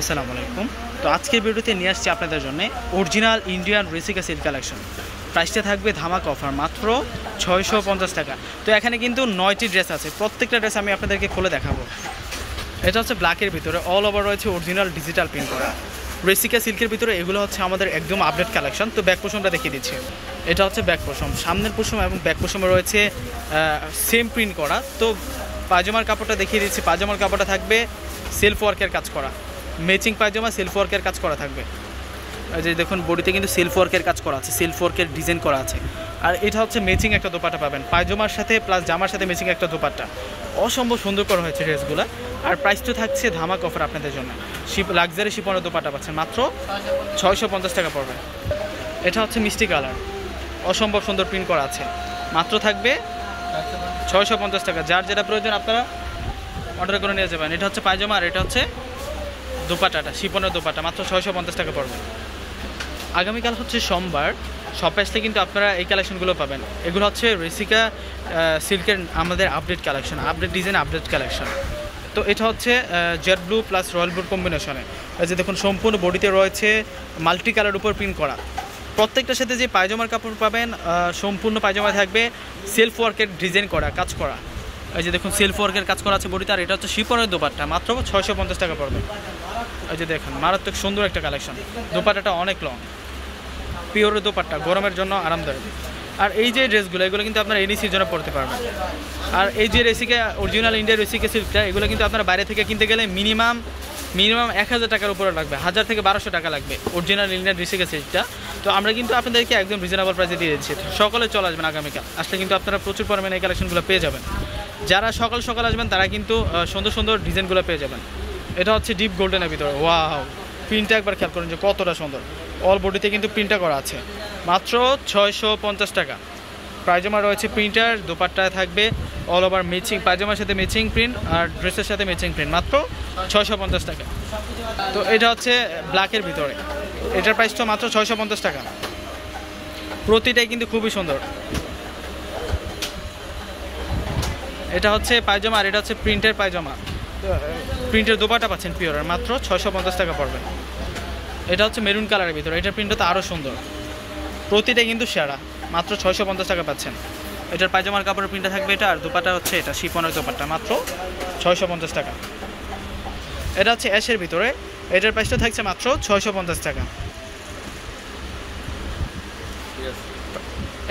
আসসালামু আলাইকুম। তো আজকের ভিডিওতে নিয়ে আসছি আপনাদের জন্য অরিজিনাল ইন্ডিয়ান রেসিকা সিল্ক কালেকশন। প্রাইসটা থাকবে ধামাক অফার মাত্র ছয়শো পঞ্চাশ টাকা। তো এখানে কিন্তু নয়টি ড্রেস আছে। প্রত্যেকটা ড্রেস আমি আপনাদেরকে খুলে দেখাবো। এটা হচ্ছে ব্ল্যাকের ভিতরে। অল ওভার রয়েছে অরিজিনাল ডিজিটাল প্রিন্ট করা। রেসিকা সিল্কের ভিতরে এগুলো হচ্ছে আমাদের একদম আপডেট কালেকশন তো ব্যাক পোষণটা দেখিয়ে দিচ্ছি। এটা হচ্ছে ব্যাক পোষণ সামনের পোষণ এবং ব্যাক পোষণে রয়েছে সেম প্রিন্ট করা। তো পায়জামার কাপড়টা দেখিয়ে দিচ্ছি। পায়জামার কাপড়টা থাকবে সেলফ ওয়ার্কের কাজ করা। ম্যাচিং পায়জামা সেলফ ওয়ার্কের কাজ করা থাকবে। এই যে দেখুন বডিতে কিন্তু সেলফ ওয়ার্কের কাজ করা আছে সেলফ ওয়ার্কের ডিজাইন করা আছে। আর এটা হচ্ছে ম্যাচিং একটা দোপাটা পাবেন। পায়জামার সাথে প্লাস জামার সাথে ম্যাচিং একটা দোপাট্টা। অসম্ভব সুন্দর করা হয়েছে ড্রেসগুলো। আর প্রাইসটা থাকছে ধামাক অফার আপনাদের জন্য। শিপ লাক্সারি শিপনের দোপাটা পাচ্ছেন মাত্র ছয়শো পঞ্চাশ টাকা পড়বে। এটা হচ্ছে মিষ্টি কালার। অসম্ভব সুন্দর প্রিন্ট করা আছে। মাত্র থাকবে ছয়শো পঞ্চাশ টাকা। যার যেটা প্রয়োজন আপনারা অর্ডার করে নিয়ে যাবেন। এটা হচ্ছে পায়জামা আর এটা হচ্ছে দোপাটাটা, শিপনের দোপাটা, মাত্র ছয়শো পঞ্চাশ টাকা পড়বে। আগামীকাল হচ্ছে সোমবার শপেসতে কিন্তু আপনারা এই কালেকশনগুলো পাবেন। এগুলো হচ্ছে রেসিকা সিল্কের আমাদের update collection, update design, update collection. তো এটা হচ্ছে জেড ব্লু প্লাস রয়্যাল ব্লুর কম্বিনেশনে। এই যে দেখুন, সম্পূর্ণ বডিতে রয়েছে মাল্টি কালার উপর প্রিন্ট করা। প্রত্যেকটার সাথে যে পায়জামার কাপড় পাবেন সম্পূর্ণ পায়জামা থাকবে সেলফ ওয়ার্কের ডিজাইন করা, কাজ করা। এই যে দেখুন, সেলফ ওয়ার্কের কাজ করা আছে বডিতে, আর এটা হচ্ছে শিপনের দোপাট্টা, মাত্র ছয়শো পঞ্চাশ টাকা পড়বে। এই যে দেখেন, মারাত্মক সুন্দর একটা কালেকশন দোপাট্টাটা অনেক লং পিওর দোপাট্টা, গরমের জন্য আরামদায়ক। আর এই যে ড্রেসগুলো এগুলো কিন্তু আপনারা এনি সিজনে পড়তে পারবেন। আর এই যে রেসিকে অরিজিনাল ইন্ডিয়া রেসিকে সিল্কটা এগুলো কিন্তু আপনারা বাইরে থেকে কিনতে গেলে মিনিমাম মিনিমাম এক হাজার টাকার উপরে লাগবে। হাজার থেকে বারোশো টাকা লাগবে অরিজিনাল ইন্ডিয়ান রেসিকে সিল্কটা তো আমরা কিন্তু আপনাদেরকে একদম রিজনেবল প্রাইসে দিয়ে দিচ্ছি। সকলে চলে আসবেন আগামীকাল। আসলে কিন্তু আপনারা প্রচুর পরিমাণে এই কালেকশনগুলো পেয়ে যাবেন। যারা সকাল সকাল আসবেন, তারা কিন্তু সুন্দর সুন্দর ডিজাইনগুলো পেয়ে যাবেন। এটা হচ্ছে ডিপ গোল্ডেনের ভিতরে। ওয়াও প্রিন্টটা একবার খেয়াল করেন যে কতটা সুন্দর। অল বডিতে কিন্তু প্রিন্টটা করা আছে। মাত্র ছয়শো পঞ্চাশ টাকা। পায়জামা রয়েছে প্রিন্টার দোপাট্টায় থাকবে। অল ওভার ম্যাচিং পায়জামার সাথে ম্যাচিং প্রিন্ট আর ড্রেসের সাথে ম্যাচিং প্রিন্ট মাত্র ছয়শো পঞ্চাশ টাকা। তো এটা হচ্ছে ব্ল্যাকের ভিতরে। এটার প্রাইসটা মাত্র ছয়শো পঞ্চাশ টাকা। প্রতিটাই কিন্তু খুবই সুন্দর। এটা হচ্ছে পায়জামা আর এটা হচ্ছে প্রিন্টের পায়জামা প্রিন্টের দোপাটা পাচ্ছেন পিওর, আর মাত্র ছয়শো পঞ্চাশ টাকা পড়বে। এটা হচ্ছে মেরুন কালারের ভিতরে, এটার প্রিন্টটা তো আরও সুন্দর। প্রতিটা কিন্তু সেরা, মাত্র ছয়শো পঞ্চাশ টাকা পাচ্ছেন। এটার পায়জামার কাপড়ের প্রিন্টটা থাকবে এটা, আর দোপাটা হচ্ছে এটা শিপনের দোপাটা, মাত্র ছয়শো পঞ্চাশ টাকা। এটা হচ্ছে অ্যাশের ভিতরে, এটার প্রাইসটা থাকছে মাত্র ছয়শো পঞ্চাশ টাকা।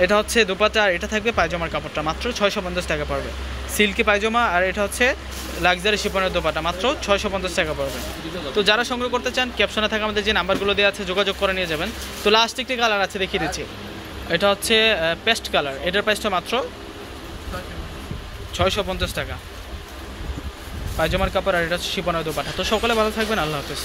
এটা হচ্ছে দোপাট্টা আর এটা থাকবে পায়জামার কাপড়টা। মাত্র ছয়শো পঞ্চাশ টাকা পড়বে। সিল্কি পায়জামা, আর এটা হচ্ছে লাক্সারি শিপনের দোপাটা। মাত্র ছয়শো পঞ্চাশ টাকা পড়বে। তো যারা সংগ্রহ করতে চান, ক্যাপশনে থাকা আমাদের যে নাম্বারগুলো দেওয়া আছে, যোগাযোগ করে নিয়ে যাবেন। তো লাস্ট একটি কালার আছে, দেখিয়ে দিচ্ছি। এটা হচ্ছে পেস্ট কালার এটার প্রাইসটা মাত্র ছয়শো পঞ্চাশ টাকা। পায়জামার কাপড়, আর এটা হচ্ছে শিপনের দোপাটা। তো সকলে ভালো থাকবেন, আল্লাহ হাফেজ।